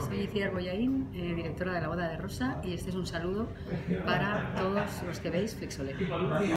soy Iciar Boyaín, eh, directora de la boda de Rosa, y este es un saludo para todos los que veis Flexolé.